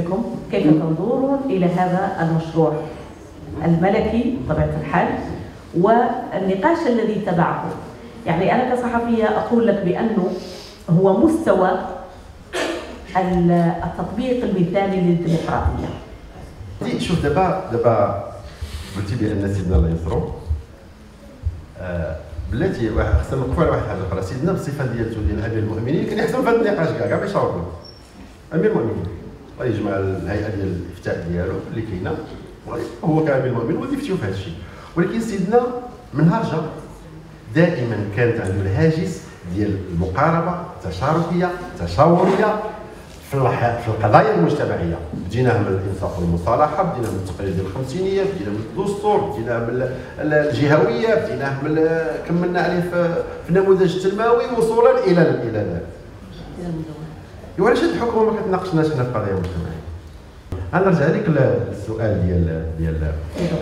بكم؟ كيف تنظرون إلى هذا المشروع الملكي بطبيعة الحال؟ والنقاش الذي تبعه. يعني أنا كصحفية أقول لك بأنه هو مستوى التطبيق المثالي للديمقراطية. شوف دابا دابا قلتي بأن سيدنا الله آه بلاتي خصنا نوقفوا على واحد الحاجة سيدنا بالصفه ديالته ديال أمير المؤمنين كان يحسن في هذا النقاش كاع كاع يشاور أمير المؤمنين. يجمع الهيئة ديال الإفتاء ديالو اللي كاينة. هو هو اللي يفتيو في هذا الشيء ولكن سيدنا من نهار جا. دائما كانت عنده الهاجس ديال المقاربة التشاركيه التشاوريه في في القضايا المجتمعية. بديناها من الانصاف والمصالحة بدينا من التقرير ديال الخمسينية بدينا من الدستور بدينا من الجهوية بدينا من كملنا عليه في النموذج التنموي وصولا إلى إلى وعلاش هذه الحكومة ما كتناقشناش هنا في القضايا المجتمعيه أنا نرجع لك للسؤال ديال ديال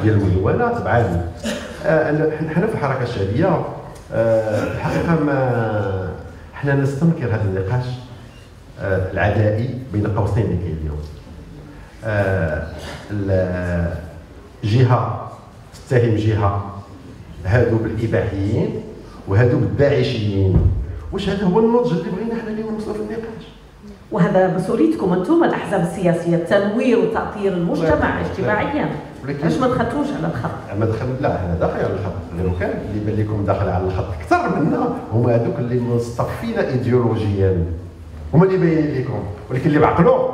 ديال المدونه تبعا آه، حنا في الحركه الشعبيه آه، الحقيقة ما حنا نستنكر هذا النقاش آه، العدائي بين قوسين اللي كاين اليوم. جهة تتهم جهة هادو بالاباحيين وهادو بالداعشيين واش هذا هو النضج اللي بغينا حنا اليوم نوصلوا في النقاش؟ وهذا مسؤوليتكم أنتم الأحزاب السياسية التنوير وتأطير المجتمع اجتماعيا. علاش ما دخلتوش على الخط؟ ما دخل لا إحنا داخل على الخط. غير كان اللي بان لكم داخل على الخط أكثر منا هما هذوك اللي مصطفين ايديولوجيا. هما اللي باين لكم. ولكن اللي بعقلو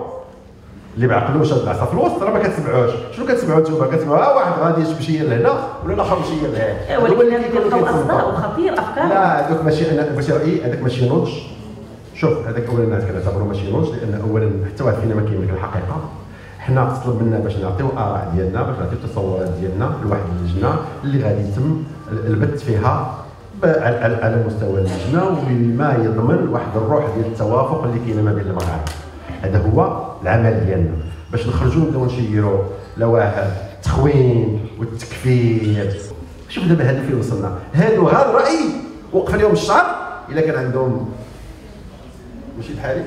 اللي بعقلو شاد العصا في الوسط راه ما كتسمعوش. شنو كتسمعوا نتوما كتسمعوا. آه واحد غادي يمشي لهنا ولا الآخر مشي لهنا ولكن كيبقاو اصداء وخطير أفكار. لا هذوك ماشي أنا ماشي رأيي هذاك ماشي نضج شوف هذاك اولا الناس كنعتبروا ماشي نضج لأن اولا حتى واحد فينا ما كيملك الحقيقة. حنا تطلب منا باش نعطيو آراء ديالنا باش نعطيو التصورات ديالنا لواحد اللجنه اللي غادي يتم البث فيها على مستوى اللجنه وبما يضمن واحد الروح ديال التوافق اللي كاينة ما بين المغاربة. هذا هو العمل ديالنا. باش نخرجوا نبداو نشيروا لواحد التخوين والتكفير. شوف دابا هادو فين وصلنا. هادو هذا الراي وقف اليوم الشعر إلا كان عندهم ماشي بحالي.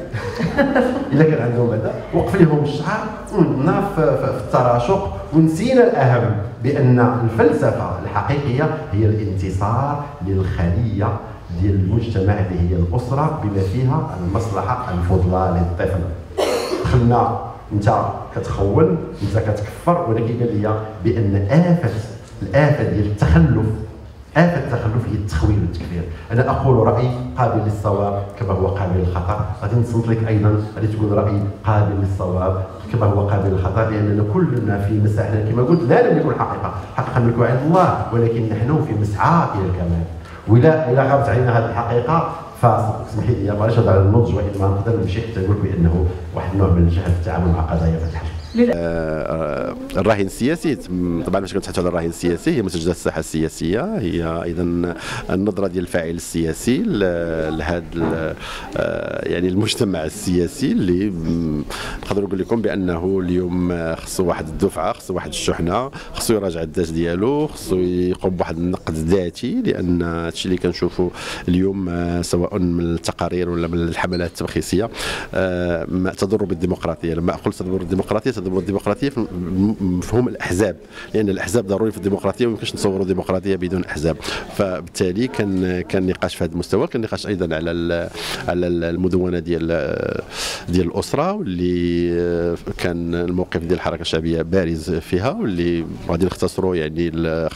إلا كان عندهم هذا. وقف لهم الشعر ونضنا في, التراشق. ونسينا الأهم بأن الفلسفة الحقيقية هي الانتصار للخلية ديال المجتمع اللي هي الأسرة بما فيها المصلحة الفضلى للطفل دخلنا أنت كتخون أنت كتكفر ولكن قال لي بأن آفة الآفة ديال التخلف آفة التخلف هي التخوين والتكفير أنا أقول رأي قابل للصواب كما هو قابل للخطأ. غادي نصنت لك أيضا غادي تقول رأي قابل للصواب كما هو قابل للخطأ لأننا كلنا في مساحة كما قلت لا نملك الحقيقة حقيقة. نملكها عند الله ولكن نحن في مسعى إلى الكمال. وإلا إلا غابت علينا هذه الحقيقة فاسمحي لي ما على النضج وإنما نقدر نمشي. حتى نقول بأنه واحد النوع من الجهل في التعامل مع قضايا فتح آه، آه، السياسي طبعا باش كنتحدثوا على الراهن السياسي هي مستجدات الساحة السياسية هي أيضا النظرة ديال الفاعل السياسي لهذا آه، يعني المجتمع السياسي اللي نقدر نقول لكم بأنه اليوم خصو واحد الدفعة خصو واحد الشحنة خصو يراجع الذات ديالو خصو يقوم بواحد النقد ذاتي لأن هادشي اللي كنشوفوا اليوم سواء من التقارير ولا من الحملات التبخيسيه تضر بالديمقراطية. لما أقول تضر بالديمقراطية الديمقراطية في مفهوم الأحزاب لأن الأحزاب ضروري في الديمقراطية وما يمكنش نصوروا ديمقراطيه بدون أحزاب. فبالتالي كان كان نقاش في هذا المستوى كان نقاش أيضا على على المدونة ديال ديال الأسرة واللي كان الموقف ديال الحركة الشعبية بارز فيها واللي غادي نختصروا يعني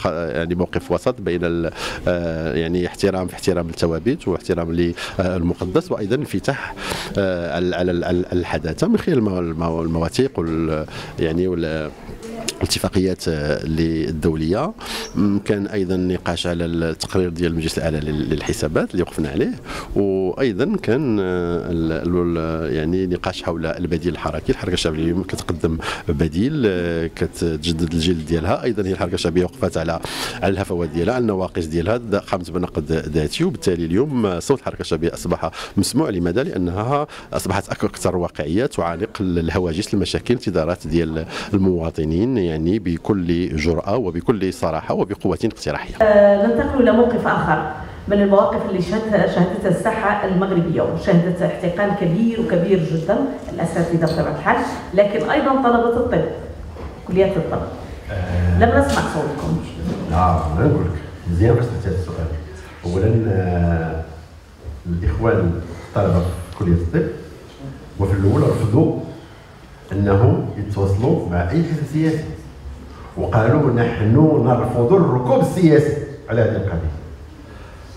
يعني موقف وسط بين يعني احترام في احترام الثوابت واحترام للمقدس وأيضا انفتاح على الحداثة من خلال المواثيق يعني ولا الاتفاقيات الدوليه كان أيضا نقاش على التقرير ديال المجلس الأعلى للحسابات اللي وقفنا عليه. وأيضا كان يعني نقاش حول البديل الحركي. الحركة الشعبية اليوم كتقدم بديل كتجدد الجلد ديالها. أيضا هي الحركة الشعبية وقفت على على الهفوات ديالها على النواقص ديالها. قامت بنقد ذاتي. وبالتالي اليوم صوت الحركة الشعبية أصبح مسموع. لماذا؟ لأنها أصبحت أكثر واقعية تعانق الهواجس المشاكل انتظارات ديال المواطنين. يعني بكل جرأة وبكل صراحة وبقوة اقتراحية. أه ننتقل إلى موقف آخر من المواقف اللي شهدتها شهدتها الساحة المغربية وشهدت احتقان كبير وكبير جدا الاساتذه بطبيعه الحال لكن أيضا طلبة الطب كليات الطب. لم نسمع صوتكم. آه أنا نقول لك مزيان باش سالت هذا السؤال. اولا آه، الإخوان الطلبة في كلية الطب وفي الأول رفضوا انهم يتواصلوا مع أي حزب سياسي وقالوا نحن نرفض الركوب السياسي على هذه القضية.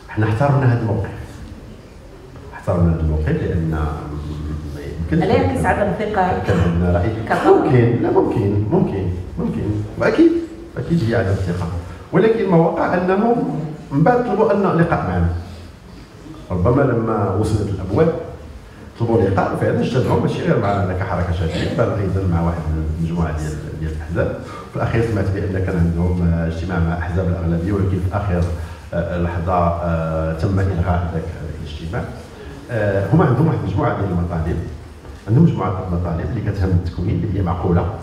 إحنا احترمنا هذا الموقف. احترمنا هذا الموقف لأن ما يمكنش الا يعكس عدم الثقه كان رأي. ممكن. لا ممكن. ممكن. ممكن. وأكيد. أكيد هي عدم الثقه ولكن ما وقع انهم من بعد طلبوا أن لقاء معنا. ربما لما وصلت الأبواب طلبوا لقاء وفعلا اجتمعوا ماشي غير معنا كحركه شبابيه بل أيضا مع واحد المجموعة ديال ديال الأحزاب. في الأخير سمعت بأن كان عندهم اجتماع مع أحزاب الأغلبية ولكن في اخر آه، لحظة آه، تم إلغاء ذاك الاجتماع. آه، هما عندهم واحد المجموعه ديال المطالب. عندهم مجموعة المطالب اللي كتهم التكوين اللي هي معقولة.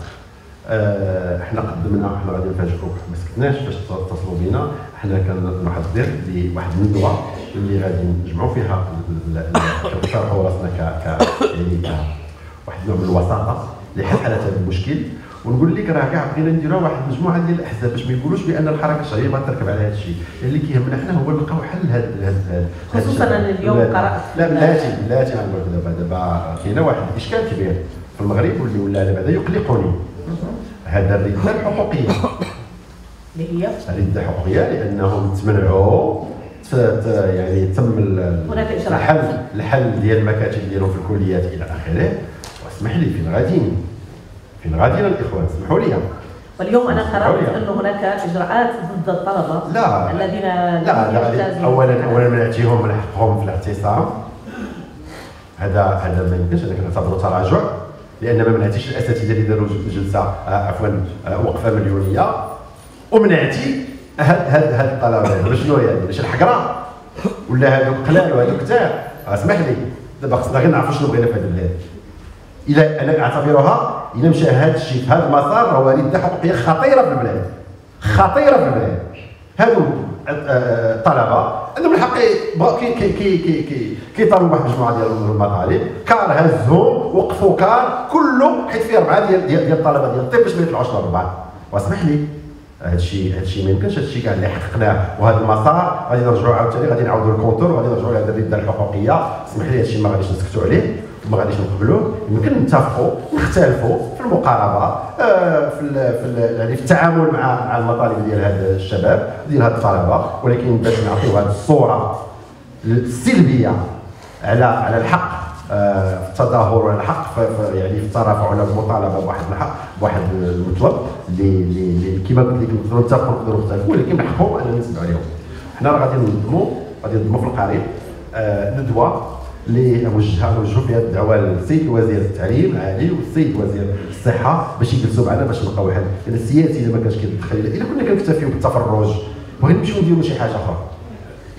آه، إحنا قدمنا إحنا غادي نفاجئوك ما سكتناش باش اتصلوا بينا إحنا كنحضر لواحد الندوه اللي غادي نجمعوا فيها كنشرحوا راسنا ك ك يعني ك واحد النوع من الوساطه لحل هذا المشكل ونقول لك راه كاع بغينا نديروها واحد المجموعه ديال الاحزاب باش ما يقولوش بان الحركه الشعبيه ما تركب على هذا الشيء اللي كيهمنا حنا هو نلقاو حل لهذا هذا خصوصاً أن اليوم قرأت لا بلاتي بلاتي غنقول لك دابا دابا كاينة واحد الاشكال كبير في المغرب واللي ولا أنا بعدا يقلقني هذا الرده الحقوقية. اللي هي؟ الرده الحقوقية لأنهم تمنعوا يعني تم. الحل الحل ديال المكاتب ديالهم في الكليات إلى آخره. واسمح لي فين غاديين فين غاديين الإخوان؟ اسمحوا لي. واليوم أنا قرات حولي. انه هناك إجراءات ضد الطلبة لا. الذين لا لا اولا اولا منعتيهم من حقهم في الاعتصام. هذا هذا ما يمكنش أنا كنعتبره تراجع. لأن ما منعتيش الاساتذه اللي داروا جلسه آه، عفوا آه، وقفة مليونية. ومنعتي هاد هاد هاد الطلبه هادو شنو هادي؟ واش الحقرة؟ ولا هادوك قلال وهادوك تاع اسمح لي. دابا خصنا غير نعرفوا شنو بغينا في هذا البلاد إلى أنا اعتبرها إلى مشى هذا الشيء في هذا المسار راه رده حقوقيه خطيرة في البلاد. خطيرة في البلاد. هادو آه، الطلبه عندهم الحق يبغاو كي كي كي كي كي كيطالبوا بواحد المجموعه ديال المطالب car هزهم وقفوا car كله حيت فيه أربعة ديال ديال ديال الطلبة ديال الطب باش ما يطلعوش الاربعه واسمح لي هذا الشيء ما يمكنش. هذا الشيء كاع اللي حققناه. وهذا المسار غادي نرجعوا عاوتاني غادي نعاودوا ال compteur وغادي نرجعوا لهذه الرده الحقوقية. اسمح لي هذا الشيء ما غاديش نسكتوا عليه. وما غاديش نقبلوه يمكن نتفقوا نختلفوا في المقاربة آه، في في يعني في التعامل مع مع المطالب ديال هاد الشباب ديال هاد الطلبة ولكن باش نعطيو هذه الصورة السلبية على على الحق آه، في التظاهر وعلى الحق في يعني في الترافع على المطالبة بواحد الحق بواحد المطلب اللي كيما قلت لك نقدروا نتفقوا نقدروا نختلفوا ولكن من حقهم أننا نسمعوا عليهم. حنا راه غادي ننظموا غادي ننظموا في القريب آه، ندوة اللي وجهها نوجهوا فيها الدعوة للسيد وزير التعليم العالي والسيد وزير الصحة باش يجلسوا معنا باش نلقاو حل لأن السياسي إذا ما كانش كيدخل إلا كنا كنكتفيو بالتفرج. بغينا نمشيو نديروا شي حاجة أخرى.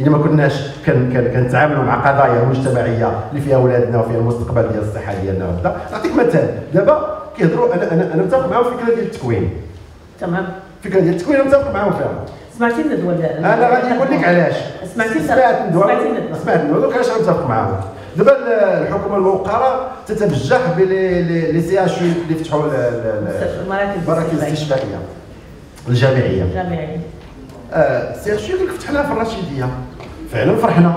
الا ما كناش كان كان كنتعاملوا مع قضايا مجتمعية اللي فيها أولادنا وفيها المستقبل ديال الصحة ديالنا وكذا. نعطيك مثال. دابا كيهضروا أنا أنا أنا متفق معاهم في الفكرة ديال التكوين. تمام. الفكرة ديال التكوين أنا متفق معاهم فيها. سمعتي الندوه أنا غادي نقول لك علاش. سمعتي سمعت الندوه سمعتي الندوه سمعت الندوه دوك علاش أنا متفق معاهم؟ دابا ال- الحكومة الموقرة تتبجح بلي لي- سي اش اللي فتحوا ال- ال- ال- المراكز الاستشفائيه الجامعية. الجامعية. CHU قال لك فتحناها في الرشيديه فعلا فرحنا.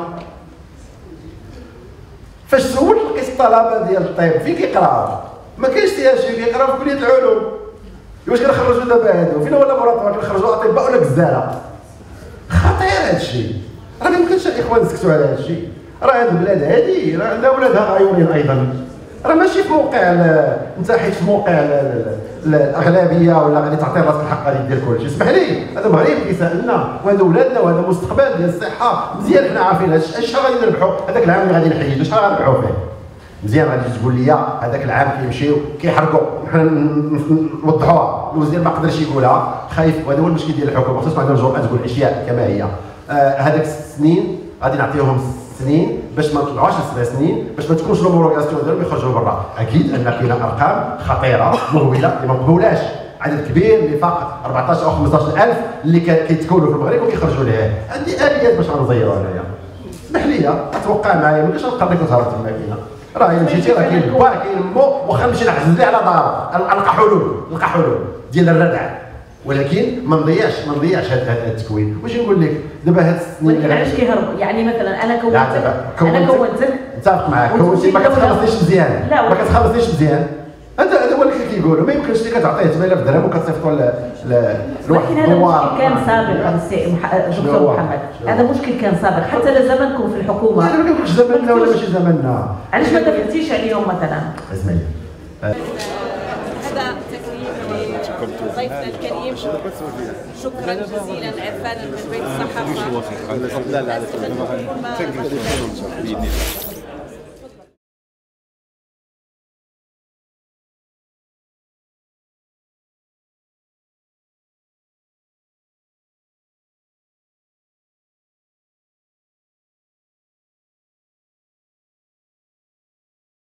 فاش سولت لقيت الطلبه ديال الطب فين كيقراو ما كاينش CHU كيقراو في كلية العلوم. واش كنخرجوا دابا هادو؟ فين ولا مراتب كنخرجوا اطباء ولا جزارة خطير هذا الشيء. راه ما يمكنش الاخوان يسكتوا على هذا الشيء. راه هذه البلاد هذه راه عندها ولادها غيورين أيضا. راه ماشي في موقع أنت حيت في موقع ال- ال- ال- الأغلبية ولا غادي تعطي راسك الحق غادي دير كلشي اسمح لي هذا المغرب كيسألنا وهذا ولادنا وهذا مستقبل ديال الصحة. مزيان حنا عارفين الشيء شحال غادي نربحوا هذاك العام اللي غادي نحيدو شحال غنربحوا فيه؟ مزيان غادي تقول لي هذاك العام كيمشيو كيحرقوا. حنا نوضحوها. الوزير ما قدرش يقولها. خايف وهذا هو المشكل ديال الحكومة. خصوصا عندنا الجرأه تقول الاشياء كما هي. آه هذاك ست سنين غادي نعطيهم سنين باش ما نطلعوش لسبع سنين باش ما تكونش ال homologation ديالهم يخرجوا برا أكيد أن كاينة أرقام خطيرة مهولة اللي ما مقبولاش عدد كبير اللي فاق 14 أو 15 ألف اللي كيتكونوا في المغرب وكيخرجوا لها عندي آليات باش غنزيروا انايا اسمح لي أتوقع معايا. ما نقدرش نقرر لك وزاره الماكينه راه مشيتي راه كاين البار كاين مو واخا نمشي نعزل على دار نلقى حلول نلقى حلول ديال الردع. ولكن ما نضيعش ما نضيعش هذا التكوين. واش نقول لك؟ دابا هاد السنين ولكن علاش كيهربوا يعني مثلا أنا كونتك لا أنا كونتك متفق معاك. كونتي ما كتخلصنيش مزيان. لا ما كتخلصنيش مزيان. هذا هذا هو اللي كيقولوا. ما يمكنش لك تعطيه 8000 درهم وكتصيفطوا لواحد ولكن هذا مشكل كان سابقا السي دكتور محمد. هذا مشكل كان سابق. حتى لزمنكم في الحكومة. أنا ما كنقولش زماننا ولا ماشي زماننا علاش ما دفعتيش عليهم مثلا؟ اسمعي هذا تكريم لضيفنا الكريم. شكرا جزيلا عرفانا من بين الصحافة. لا لا لا